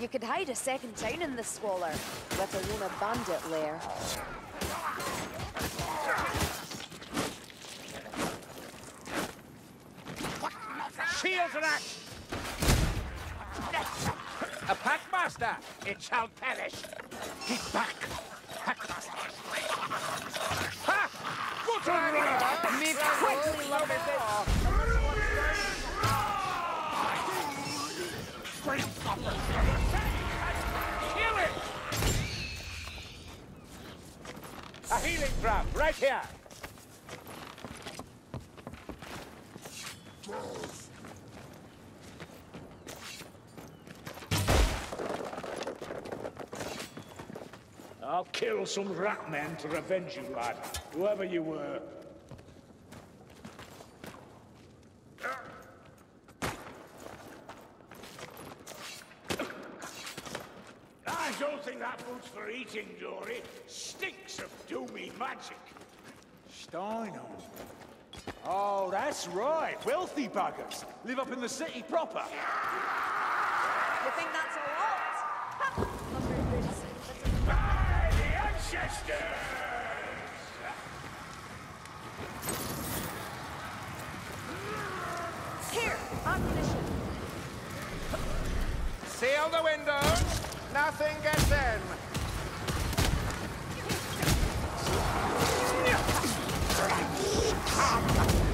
You could hide a second town in the squalor, let alone a bandit lair. Shields and axe! A packmaster! It shall perish! Keep back! Packmaster! Ha! What a Move quickly, healing right here! I'll kill some rat men to revenge you, lad. Whoever you were. I don't think that food's for eating, Dory. Stinks of doomy magic. Steiner. Oh, that's right. Wealthy buggers. Live up in the city proper. You think that's a lot? Ha! By the ancestors! Here, ammunition. Seal the windows. Nothing gets in. They're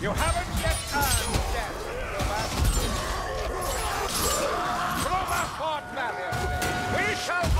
You haven't yet earned death, Rover. Rover fought valiantly. We shall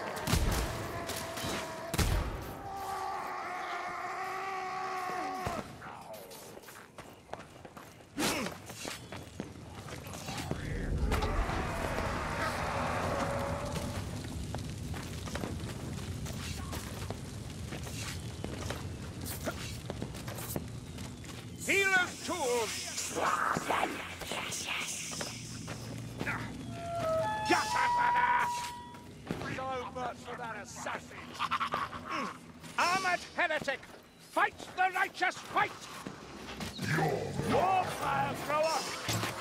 Mm. Armored heretic! Fight the righteous fight! Your fire thrower!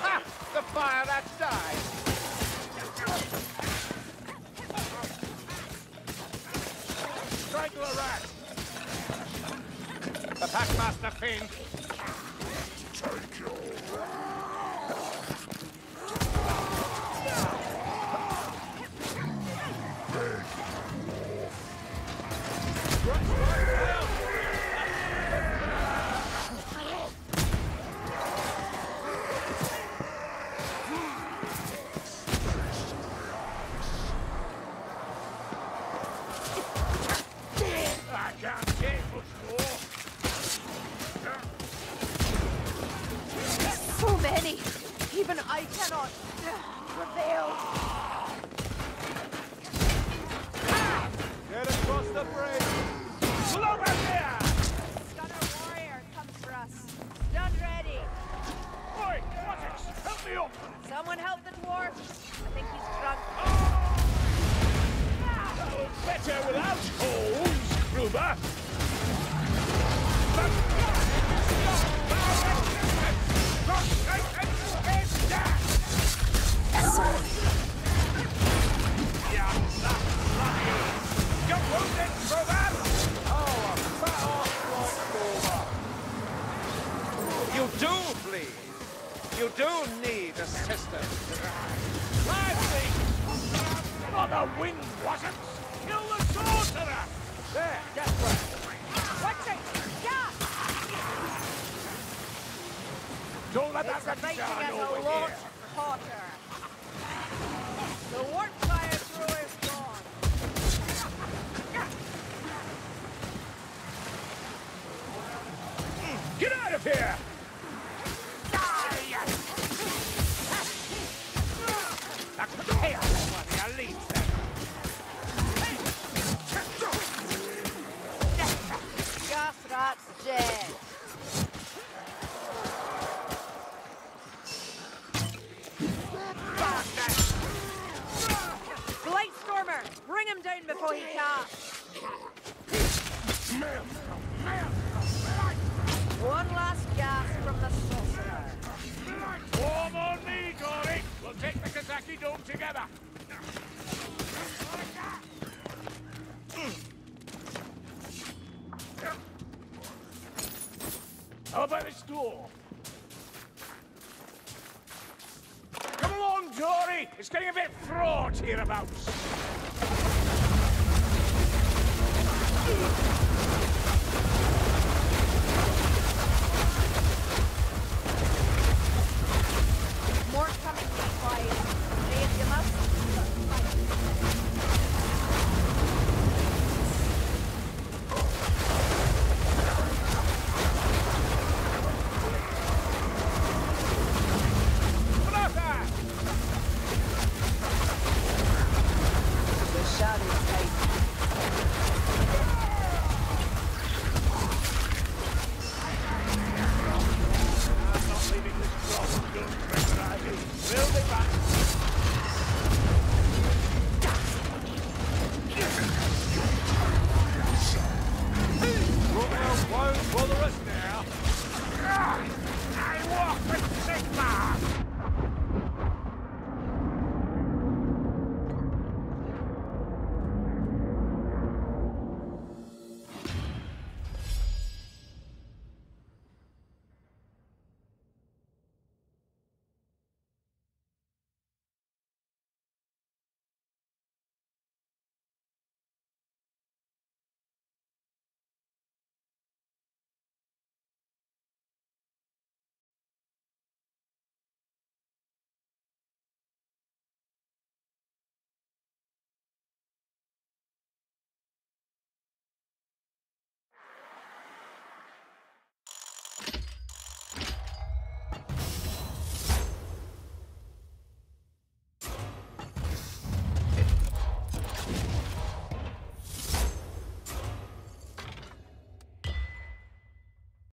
Ah! The fire that died! Strangle a rat! The Packmaster Fiend! I cannot wasn't! Kill the sorcerer! There, that's right. Watch it! Yeah! Don't let It's that making shine a lot here. hotter. The warp fire thrower is gone. Get out of here! That's the chaos one, I'll leave dead. Blightstormer! Bring him down before he casts. One last from the! We'll take the Kazaki Dome together! How about this door? Come along, Dory! It's getting a bit fraught hereabouts.